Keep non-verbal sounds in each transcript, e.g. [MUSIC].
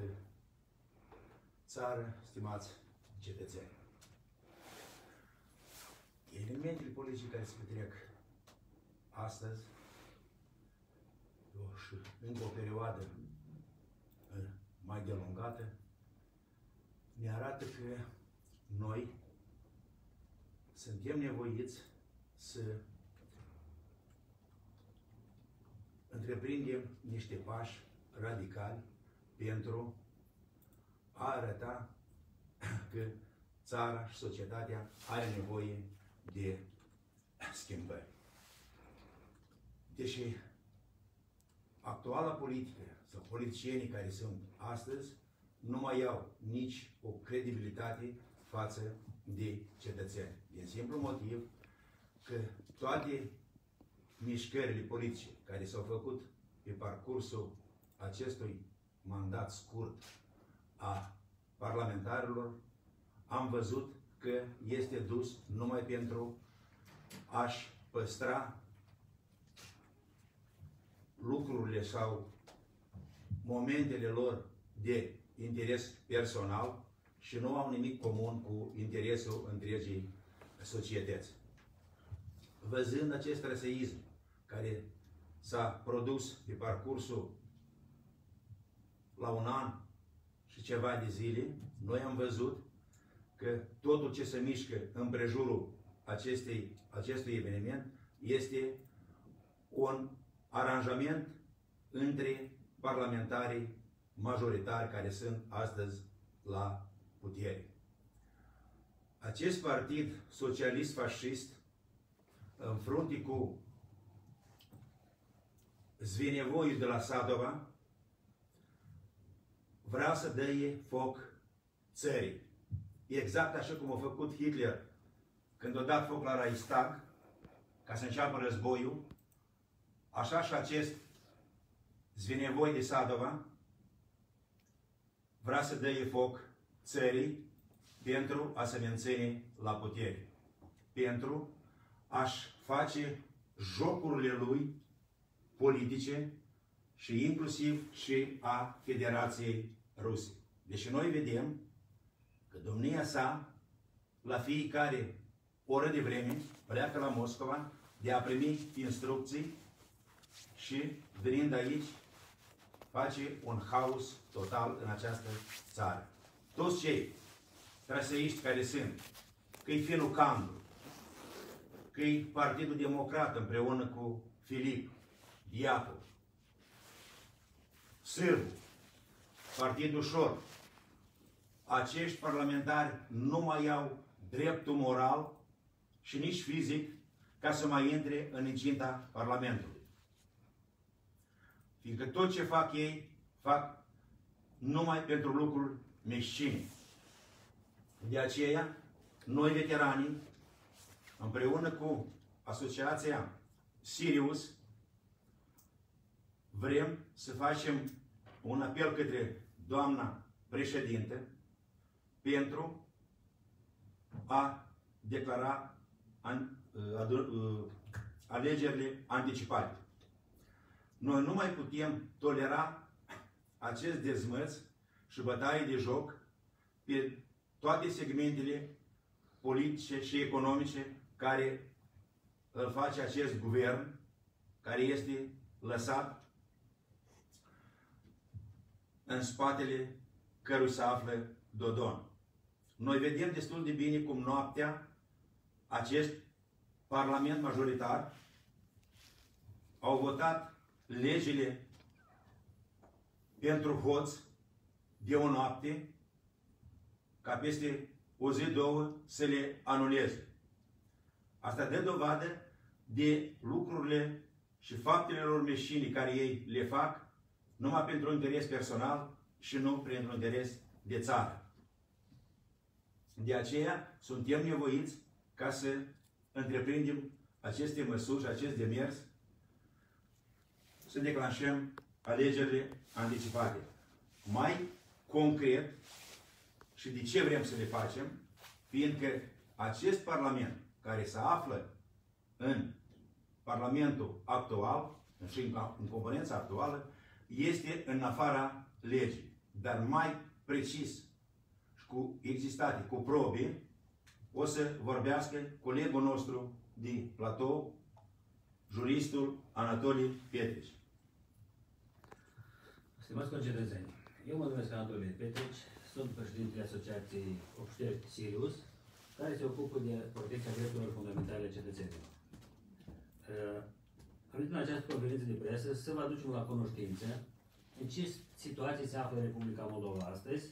stimată țară, stimați cetățeni. Elementele politice care se petrec astăzi și încă o perioadă mai delungată ne arată că noi suntem nevoiți să întreprindem niște pași radicali pentru a arăta [COUGHS] că țara și societatea are nevoie de schimbări. Deși actuala politică sau politicienii care sunt astăzi nu mai au nici o credibilitate față de cetățeni. Din simplu motiv că toate mișcările politice care s-au făcut pe parcursul acestui mandat scurt a parlamentarilor, am văzut că este dus numai pentru a-și păstra lucrurile sau momentele lor de interes personal și nu au nimic comun cu interesul întregii societăți. Văzând acest răseism care s-a produs pe parcursul la un an și ceva de zile, noi am văzut că totul ce se mișcă în prejurul acestei, acestui eveniment este un aranjament între parlamentarii majoritari care sunt astăzi la putere. Acest partid socialist-fascist, în frunte cu Zvinevoiul de la Sadova, vrea să dăie foc țării. Exact așa cum a făcut Hitler când a dat foc la Reichstag, ca să înceapă războiul, așa și acest Zvinevoi de Sadova vrea să dăie foc țării pentru a se menține la putere. Pentru a-și face jocurile lui politice și inclusiv și a Federației Ruse. Deci noi vedem că domnia sa, la fiecare oră de vreme, pleacă la Moscova de a primi instrucții și venind aici face un haos total în această țară. Toți cei traseiști care sunt, că-i Finu Candu, că-i Partidul Democrat împreună cu Filip, Diacov, Sârbu, Partidul Șor, acești parlamentari nu mai au dreptul moral și nici fizic ca să mai intre în incinta Parlamentului. Fiindcă tot ce fac ei, fac numai pentru lucruri meșcine. De aceea, noi veteranii, împreună cu Asociația Sirius, vrem să facem un apel către doamna președinte pentru a declara alegerile anticipate. Noi nu mai putem tolera acest dezmăț și bătaie de joc pe toate segmentele politice și economice care îl face acest guvern, care este lăsat în spatele cărui se află Dodon. Noi vedem destul de bine cum noaptea acest parlament majoritar au votat legile pentru hoț de o noapte ca peste o zi, două să le anuleze. Asta dă dovadă de lucrurile și faptele lor meșini care ei le fac numai pentru interes personal și nu pentru interes de țară. De aceea suntem nevoiți ca să întreprindem aceste măsuri și acest demers să declanșăm alegerile anticipate. Mai concret, și de ce vrem să le facem, fiindcă acest Parlament, care se află în Parlamentul actual, și în, în componența actuală, este în afara legii. dar mai precis și cu existate, cu probe, o să vorbească colegul nostru din platou, juristul Anatolie Pietrici. Stimați concetățeni, eu mă numesc Anatolie Petrici, sunt președintele Asociației Obșteri Sirius, care se ocupă de protecția drepturilor fundamentale cetățenilor. Am venit în această conferință de presă să vă aducem la cunoștință în ce situație se află Republica Moldova astăzi,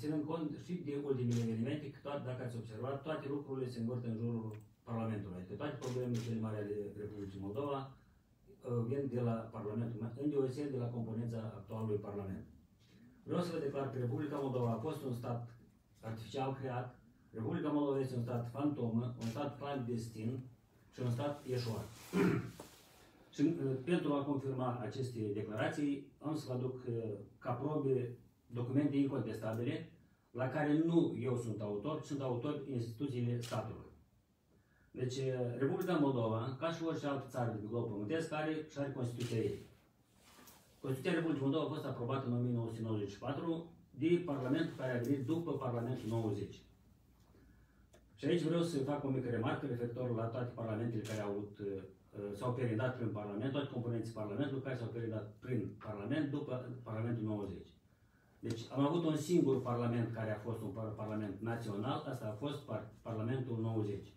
ținând cont și de ultimele evenimente, că toate, dacă ați observat, toate lucrurile se învârt în jurul Parlamentului. Adică toate problemele cele mari ale Republicii Moldova uh, vin de la Parlamentul, în deosebire de la componența actualului Parlament. Vreau să vă declar că Republica Moldova a fost un stat artificial creat, Republica Moldova este un stat fantomă, un stat clandestin și un stat ieșuat. [CLEARS THROAT] și uh, pentru a confirma aceste declarații, am să vă aduc uh, ca probe documente incontestabile, la care nu eu sunt autor, ci sunt autor instituțiile statului. Deci, Republica Moldova, ca și orice altă țară de glob pământesc, are și are Constituția ei. Constituția Republicii Moldova a fost aprobată în 1994 de Parlamentul care a venit după Parlamentul 90. Și aici vreau să fac o mică remarcă referitor la toate parlamentele care au avut, uh, s-au peridat prin Parlament, toate componenții Parlamentului care s-au peridat prin Parlament după Parlamentul 90. Deci am avut un singur Parlament care a fost un Parlament național, asta a fost Parlamentul 90.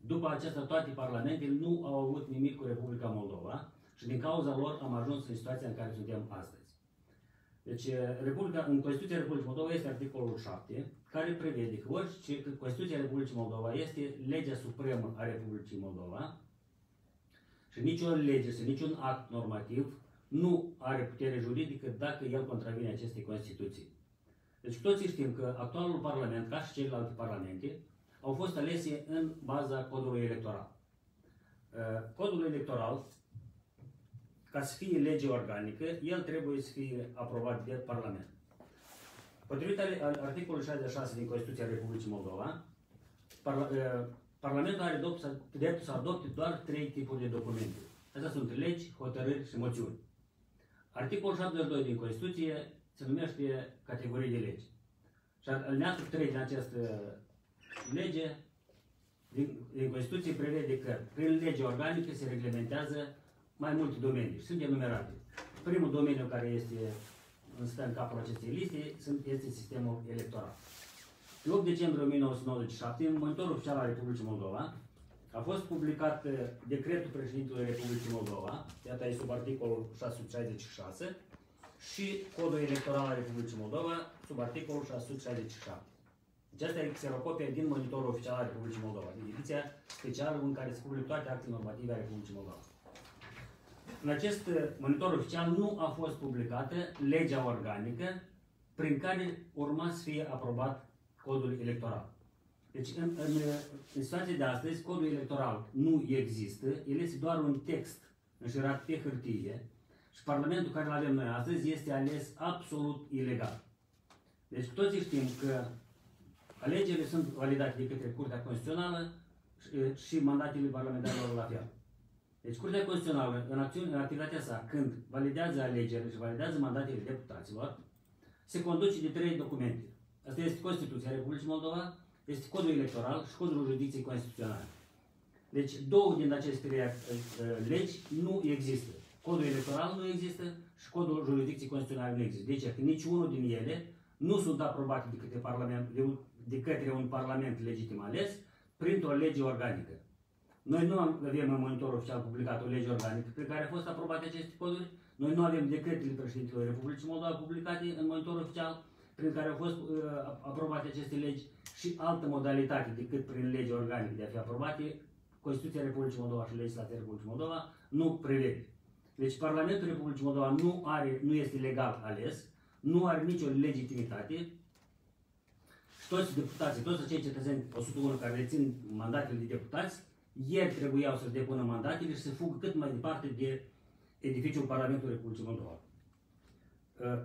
După aceasta, toate parlamentele nu au avut nimic cu Republica Moldova și din cauza lor am ajuns în situația în care suntem astăzi. Deci, Republica, în Constituția Republicii Moldova este articolul 7, care prevede că orice, că Constituția Republicii Moldova este legea supremă a Republicii Moldova și nicio lege și niciun act normativ nu are putere juridică dacă el contravine acestei Constituții. Deci toți știm că actualul Parlament, ca și celelalte parlamente, au fost alese în baza codului electoral. Uh, codul electoral, ca să fie lege organică, el trebuie să fie aprobat de Parlament. Potrivit articolul 66 din Constituția Republicii Moldova, uh, Parlamentul are dreptul să adopte doar trei tipuri de documente. Acestea sunt legi, hotărâri și moțiuni. Articolul 72 din Constituție se numește categorii de legi. Și alineatul 3 din această lege din, din Constituție prevede că prin lege organică se reglementează mai multe domenii sunt enumerate. Primul domeniu care este stă în capul acestei liste este sistemul electoral. Pe 8 decembrie 1997, în monitorul oficial al Republicii Moldova, a fost publicat uh, decretul președintelui Republicii Moldova, iată aici sub articolul 666, și codul electoral al Republicii Moldova, sub articolul 667. Deci asta e xerocopia din monitorul oficial al Republicii Moldova, din ediția specială în care se publică toate actele normative ale Republicii Moldova. În acest uh, monitor oficial nu a fost publicată legea organică prin care urma să fie aprobat codul electoral. Deci, în, în, în situația de astăzi, codul electoral nu există, el este doar un text înșirat pe hârtie și Parlamentul care îl avem noi astăzi este ales absolut ilegal. Deci, toți știm că Alegerile sunt validate de către Curtea Constituțională și, și mandatele parlamentarilor la fel. Deci Curtea Constituțională, în, acțiune, în activitatea sa, când validează alegerile și validează mandatele deputaților, se conduce de trei documente. Asta este Constituția Republicii Moldova, este Codul Electoral și Codul Jurisdicției Constituționale. Deci două din aceste trei uh, legi nu există. Codul Electoral nu există și Codul Jurisdicției Constituționale nu există. Deci nici unul din ele nu sunt aprobate de către Parlament, de de către un parlament legitim ales printr-o lege organică. Noi nu avem în monitor oficial publicat o lege organică prin care au fost aprobate aceste coduri. Noi nu avem decretele președintelui Republicii Moldova publicate în monitor oficial prin care au fost uh, aprobate aceste legi și altă modalitate decât prin lege organică de a fi aprobate, Constituția Republicii Moldova și legislația Republicii Moldova nu prevede. Deci Parlamentul Republicii Moldova nu, are, nu este legal ales, nu are nicio legitimitate toți deputații, toți acei cetățeni 101 care rețin mandatele de deputați, ieri trebuiau să depună mandatele și să fugă cât mai departe de edificiul Parlamentului Republicii Moldova. Uh,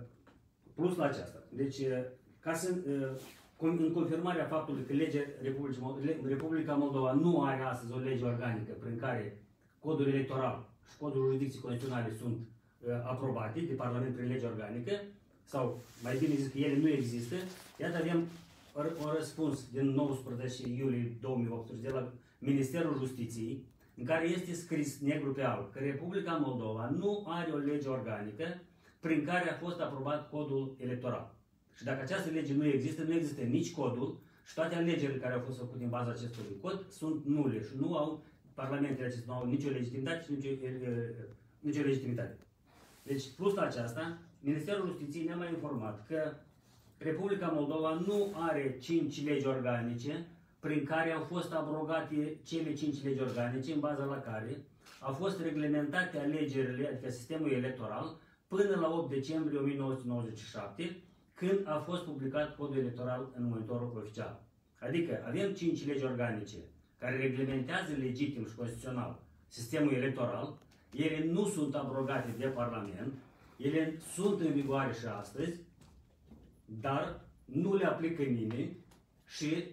plus la aceasta. Deci, uh, ca să, uh, în confirmarea faptului că legea Republicii Moldova, Republica Moldova nu are astăzi o lege organică prin care codul electoral și codul jurisdicției constituționale sunt aprobate de Parlament prin lege organică, sau mai bine zis că ele nu există, iată avem un răspuns din 19 iulie 2018 de la Ministerul Justiției, în care este scris negru pe alb că Republica Moldova nu are o lege organică prin care a fost aprobat codul electoral. Și dacă această lege nu există, nu există nici codul și toate alegerile care au fost făcute în baza acestui cod sunt nule și nu au, parlamentele acestea nu au nicio legitimitate și nicio, nicio legitimitate. Deci, plus la aceasta, Ministerul Justiției ne-a mai informat că Republica Moldova nu are cinci legi organice prin care au fost abrogate cele cinci legi organice, în baza la care au fost reglementate alegerile, adică sistemul electoral, până la 8 decembrie 1997, când a fost publicat codul electoral în monitorul oficial. Adică avem cinci legi organice care reglementează legitim și constituțional sistemul electoral, ele nu sunt abrogate de Parlament, ele sunt în vigoare și astăzi, dar nu le aplică nimeni și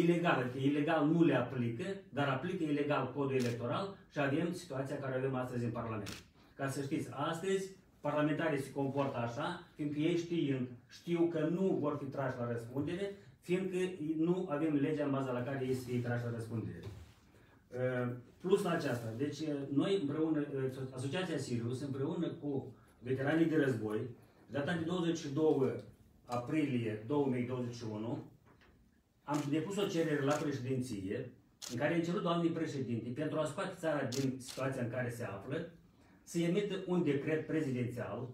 ilegal, adică ilegal nu le aplică, dar aplică ilegal codul electoral și avem situația care avem astăzi în Parlament. Ca să știți, astăzi parlamentarii se comportă așa, fiindcă ei știind, știu că nu vor fi trași la răspundere, fiindcă nu avem legea în baza la care ei să fie trași la răspundere. Uh, plus la aceasta, deci uh, noi împreună, uh, Asociația Sirius, împreună cu veteranii de război, data de 22 aprilie 2021, am depus o cerere la președinție, în care am cerut doamnei președinte, pentru a scoate țara din situația în care se află, să emită un decret prezidențial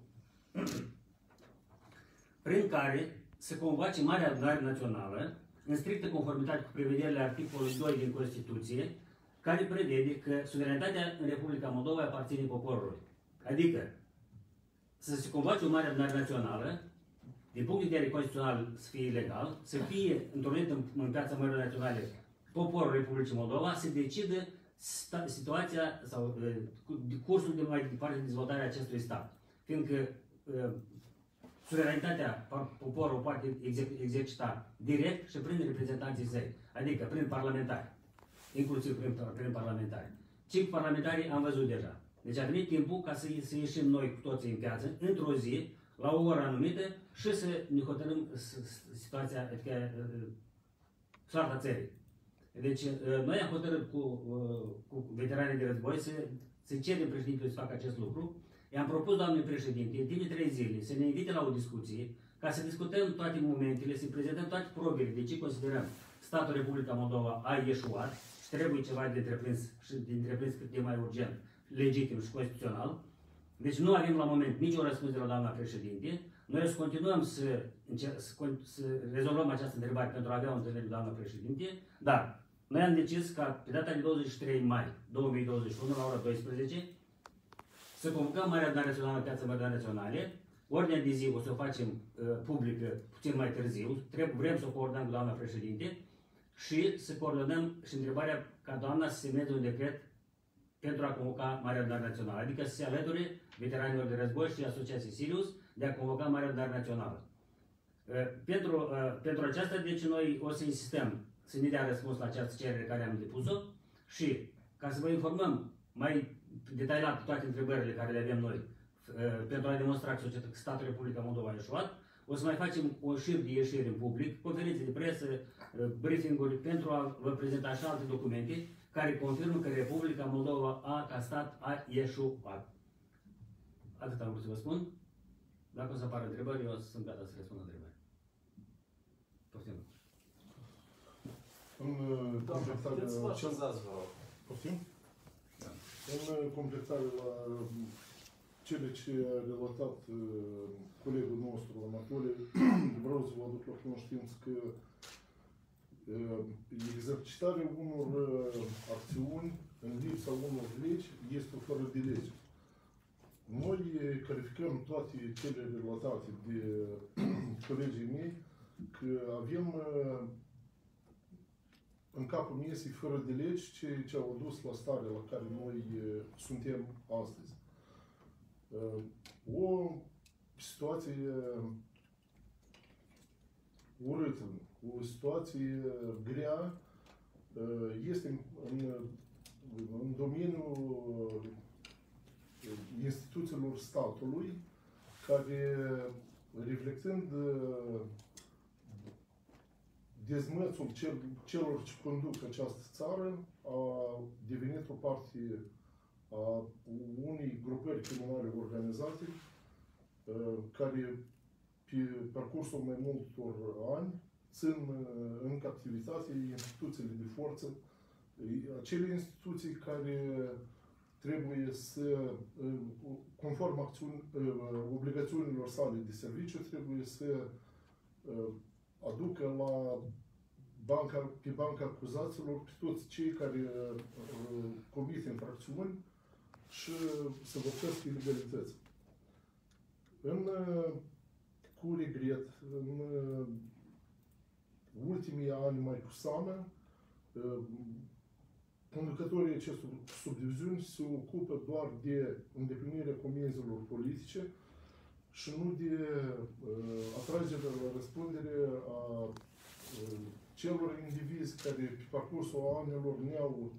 [CLEARS THROAT] prin care să convoace Marea Adunare Națională în strictă conformitate cu prevederile articolului 2 din Constituție, care prevede că suveranitatea în Republica Moldova aparține poporului. Adică să se convoace o Mare Adunare Națională, din punct de vedere constituțional să fie ilegal, să fie întrunit în, în piața Mării Naționale poporul Republicii Moldova, să decidă situația sau uh, cursul de mai departe dezvoltare a acestui stat. Fiindcă uh, suveranitatea poporul poate exercita direct și prin reprezentanții săi, adică prin parlamentari, inclusiv prin, prin parlamentari. Ce parlamentarii am văzut deja. Deci a venit timpul ca să, să ieșim noi cu toții în piață, într-o zi, la o oră anumită și să ne hotărâm situația, adică uh, soarta țării. Deci, uh, noi am hotărât cu, uh, cu veteranii de război să, să cerem președintelui să facă acest lucru. I-am propus, doamne președinte, în timp de trei zile, să ne invite la o discuție, ca să discutăm toate momentele, să prezentăm toate probele de ce considerăm statul Republica Moldova a ieșuat și trebuie ceva de întreprins și de întreprins cât de mai urgent, legitim și constituțional. Deci nu avem la moment nicio răspuns de la doamna președinte. Noi o să continuăm să, să, să rezolvăm această întrebare pentru a avea o întâlnire cu doamna președinte, dar noi am decis ca pe data de 23 mai 2021 la ora 12 să convocăm Marea Adunare Națională, Piața Marea Naționale. Ordinea de zi o să o facem uh, publică puțin mai târziu. Trebuie, vrem să o coordonăm cu doamna președinte și să coordonăm și întrebarea ca doamna să semneze un decret pentru a convoca Marea Adunare Națională, adică să se alăture veteranilor de război și Asociației Sirius de a convoca Marea Adunare Națională. Uh, pentru, uh, pentru aceasta, deci, noi o să insistăm să ne dea răspuns la această cerere care am depus-o și ca să vă informăm mai detaliat toate întrebările care le avem noi uh, pentru a demonstra că statul Republica Moldova a ieșuat, o să mai facem o șir de ieșiri în public, conferințe de presă, uh, briefing-uri pentru a vă prezenta și alte documente care confirmă că Republica Moldova a, ca stat a ieșuat. Atât am vrut să vă spun. Dacă o să apară întrebări, eu sunt gata să răspund la întrebări. Poftim. În completare... Ce așezați, vă rog. Poftim? Da. În completare la cele ce a relatat uh, colegul nostru, Anatole, [CLEARS THROAT] vreau să vă aduc la cunoștință că uh, exercitarea unor uh, acțiuni în lipsa unor legi este fără de lege. Noi calificăm toate cele relatate de [CLEARS THROAT] colegii mei că avem în capul meu este fără de legi ce, ce au dus la starea la care noi e, suntem astăzi. O situație urâtă, o situație grea este în, în, în domeniul instituțiilor statului care reflectând uh, dezmățul cel, celor ce conduc această țară, a devenit o parte a unei grupări criminale organizate uh, care pe parcursul mai multor ani țin uh, în captivitate instituțiile de forță, acele instituții care trebuie să, conform acțiuni, obligațiunilor sale de serviciu, trebuie să aducă la banca, pe banca acuzaților pe toți cei care comit infracțiuni și să vopsesc ilegalități. În, cu regret, în ultimii ani mai cu seamă, conducătorii acestor subdiviziuni se ocupă doar de îndeplinirea comenzilor politice și nu de uh, atragerea la răspundere a uh, celor indivizi care pe parcursul anilor ne-au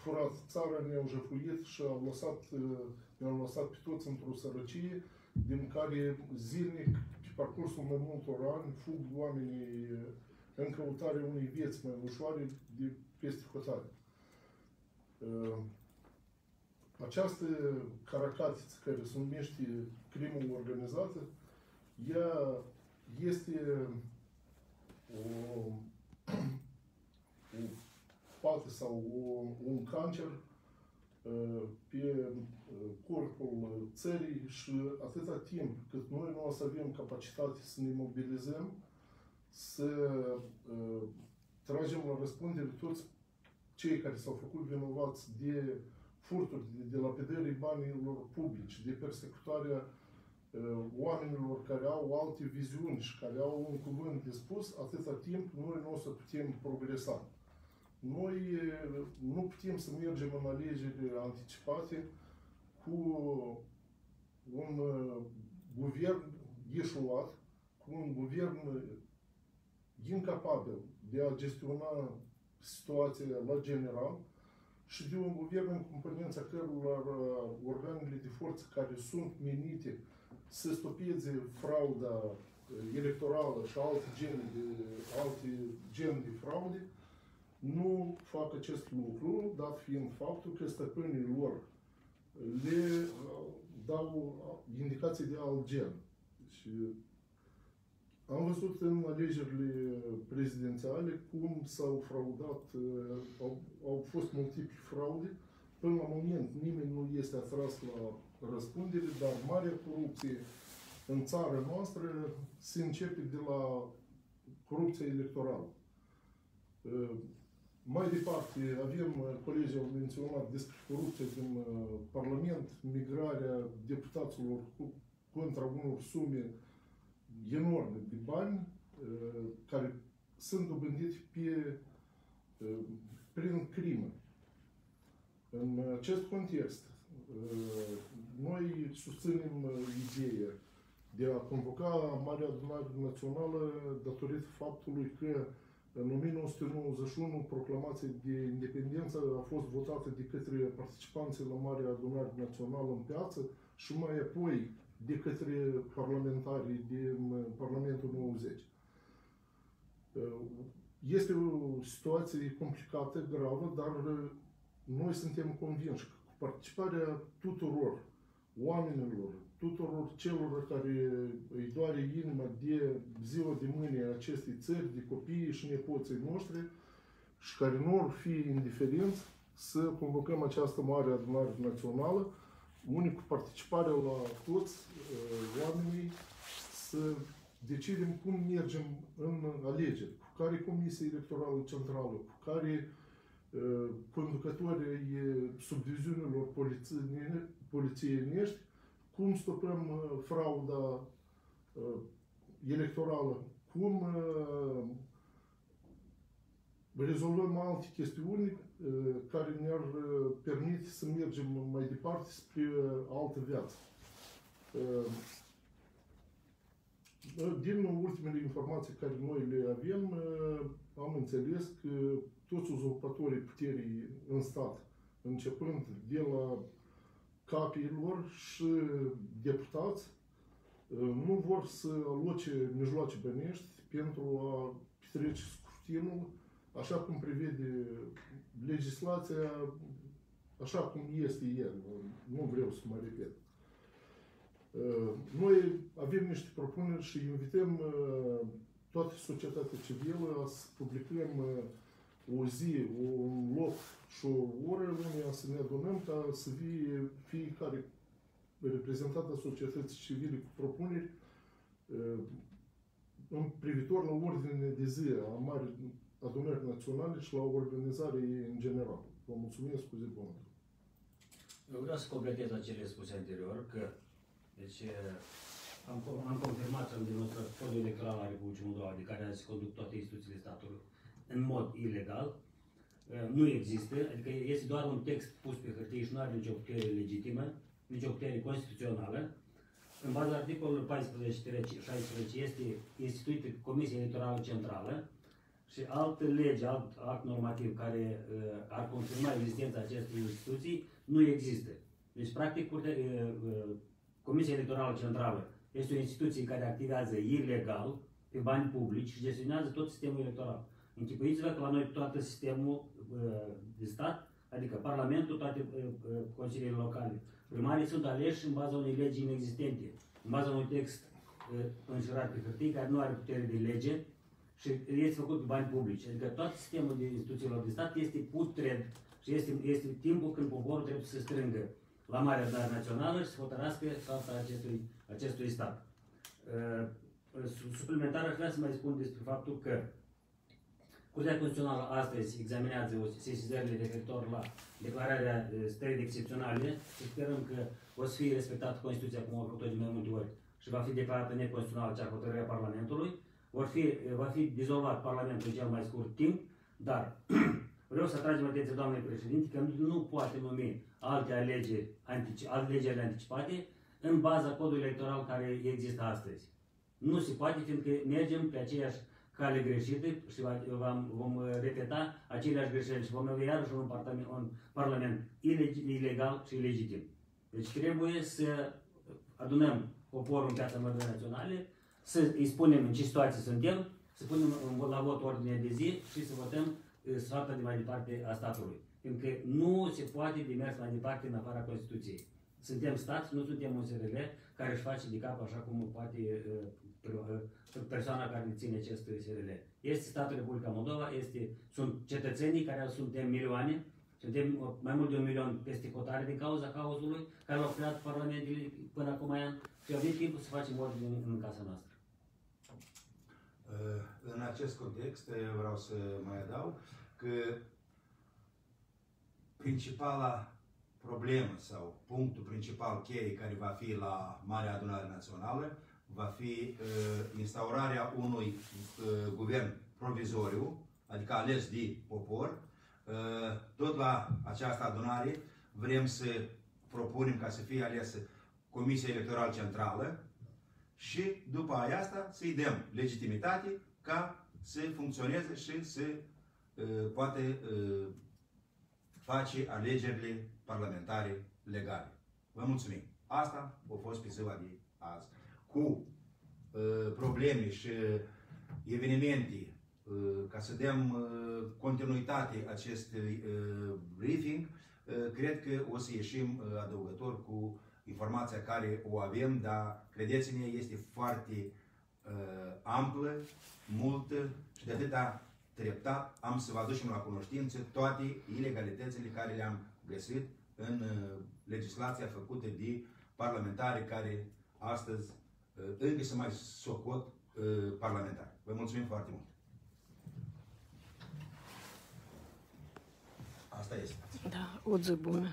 furat țara, ne-au jăfuit și au lăsat, uh, ne-au lăsat pe toți într-o sărăcie din care zilnic, pe parcursul mai multor ani, fug oamenii uh, în căutarea unei vieți mai ușoare de peste hotare. Ă, această caracatiță care se numește crimă organizată, ea este o, o pată sau o, un cancer ă, pe ă, corpul țării și atâta timp cât noi nu o să avem capacitate să ne mobilizăm, să uh, tragem la răspundere toți cei care s-au făcut vinovați de furturi, de, de lapidării banilor publici, de persecutarea uh, oamenilor care au alte viziuni și care au un cuvânt de spus, atâta timp noi nu o să putem progresa. Noi uh, nu putem să mergem în alegeri anticipate cu un uh, guvern ieșuat, cu un guvern incapabil de a gestiona situația la general și de un guvern în componența cărora uh, organele de forță care sunt menite să stopeze frauda uh, electorală și alte gene de, alte gen de fraude, nu fac acest lucru, dat fiind faptul că stăpânii lor le uh, dau indicații de alt gen. Și am văzut în alegerile prezidențiale cum s-au fraudat, uh, au, au fost multiple fraude. Până la moment nimeni nu este atras la răspundere, dar marea corupție în țara noastră se începe de la corupția electorală. Uh, mai departe, avem, uh, colegii au menționat despre corupție din Parlament, migrarea deputaților contra unor sume enorme de bani uh, care sunt dobândiți pe, uh, prin crimă. În acest context, uh, noi susținem ideea de a convoca Marea Adunare Națională datorită faptului că în 1991 proclamația de independență a fost votată de către participanții la Marea Adunare Națională în piață și mai apoi de către parlamentarii din Parlamentul 90. Este o situație complicată, gravă, dar noi suntem convinși că cu participarea tuturor oamenilor, tuturor celor care îi doare inima de ziua de mâine a acestei țări, de copiii și nepoții noștri, și care nu vor fi indiferenți să convocăm această mare adunare națională, unii cu participarea la toți uh, oamenii să decidem cum mergem în alegeri, cu care comisie electorală centrală, cu care uh, conducătorii subdiviziunilor polițienești, cum stopăm uh, frauda uh, electorală, cum uh, rezolvăm alte chestiuni uh, care ne-ar uh, permite să mergem mai departe spre uh, altă viață. Din ultimele informații care noi le avem, am înțeles că toți uzurpatorii puterii în stat, începând de la capii lor și deputați, nu vor să aloce mijloace bănești pentru a petrece scrutinul așa cum prevede legislația, așa cum este el. Nu vreau să mă repet. Noi avem niște propuneri și invităm toată societatea civilă să publicăm o zi, un loc și o oră lumea să ne adunăm ca să fie fiecare reprezentant al societății civile cu propuneri în privitor la ordine de zi a mari adunări naționale și la organizare în general. Vă mulțumesc cu zi bună. Eu vreau să completez acele spuse anterior, că deci, am, am confirmat și am demonstrat codul electoral al Republicii Moldova, de care se conduc toate instituțiile statului în mod ilegal. Nu există, adică este doar un text pus pe hârtie și nu are nicio putere legitimă, nicio putere constituțională. În baza articolului 14-16 este instituită Comisia Electorală Centrală și altă lege, alt act normativ care uh, ar confirma existența acestei instituții nu există. Deci, practic, curte, uh, uh, Comisia Electorală Centrală este o instituție care activează ilegal, pe bani publici și gestionează tot sistemul electoral. Închipuiți-vă că la noi tot sistemul uh, de stat, adică Parlamentul, toate uh, uh, consiliile locale, primarii sunt aleși în baza unei legi inexistente, în baza unui text uh, înșurat pe hârtie care nu are putere de lege și este făcut pe bani publici. Adică tot sistemul de instituțiilor de stat este putred și este, este timpul când poporul trebuie să se strângă la Marea Adunare Națională și să hotărască soarta acestui, acestui stat. Uh, suplimentar aș vrea să mai spun despre faptul că Curtea Constituțională astăzi examinează sesizările referitor la declararea stării de excepționale și sperăm că o să fie respectată Constituția, cum au făcut-o de mai multe ori, și va fi declarată neconstituțională cea hotărârea Parlamentului. Vor fi, va fi dizolvat Parlamentul în cel mai scurt timp, dar [CLEARS THROAT] vreau să atragem atenția doamnei președinte că nu poate numi alte alegeri, antici, alte legeri anticipate în baza codului electoral care există astăzi. Nu se poate, fiindcă mergem pe aceeași cale greșită și vom, vom repeta aceleași greșeli și vom avea iarăși un parlament, un parlament ilegal și ilegitim. Deci trebuie să adunăm poporul în piața mării naționale, să îi spunem în ce situație suntem, să punem la vot ordine de zi și să votăm soarta de mai departe a statului. Pentru că nu se poate de mers mai departe în afara Constituției. Suntem stat, nu suntem un SRL care își face de cap așa cum poate persoana care ține acest SRL. Este statul Republica Moldova, este, sunt cetățenii care suntem milioane, suntem mai mult de un milion peste cotare din cauza cauzului care au creat parlamentele până acum an și avem timpul să facem ordine în casa noastră. În acest context vreau să mai adaug că principala problemă sau punctul principal cheie care va fi la Marea Adunare Națională va fi uh, instaurarea unui uh, guvern provizoriu, adică ales de popor. Uh, tot la această adunare vrem să propunem ca să fie alesă Comisia Electorală Centrală și după aia asta să-i dăm legitimitate ca să funcționeze și să uh, poate uh, face alegerile parlamentare legale. Vă mulțumim! Asta a fost pe ziua de azi cu uh, probleme și evenimente uh, ca să dăm uh, continuitate acestui uh, briefing, uh, cred că o să ieșim uh, adăugător cu informația care o avem, dar credeți-ne, este foarte uh, amplă, multă și de atâta treptat am să vă aducem la cunoștință toate ilegalitățile care le-am găsit în uh, legislația făcută de parlamentari care astăzi uh, încă se mai socot uh, parlamentari. Vă mulțumim foarte mult! Asta este. Da, o zi bună.